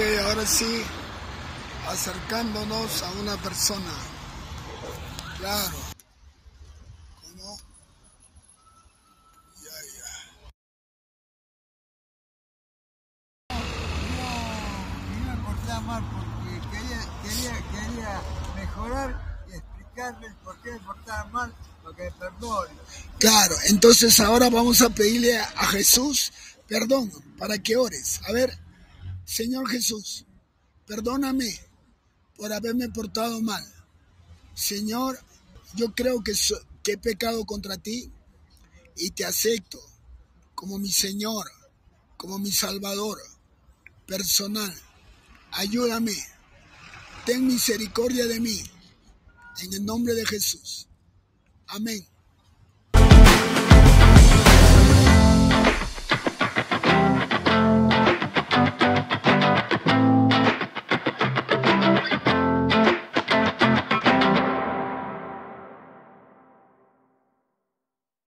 ahora sí, acercándonos a una persona. Claro. ¿Cómo? Ya, ya. No, me portaba mal porque quería, quería, quería mejorar y explicarle por qué me portaba mal, para que me perdone. Claro, entonces ahora vamos a pedirle a a Jesús perdón para que ores. A ver, Señor Jesús, perdóname por haberme portado mal. Señor, yo creo que, he pecado contra ti y te acepto como mi Señor, como mi Salvador personal. Ayúdame, ten misericordia de mí, en el nombre de Jesús. Amén.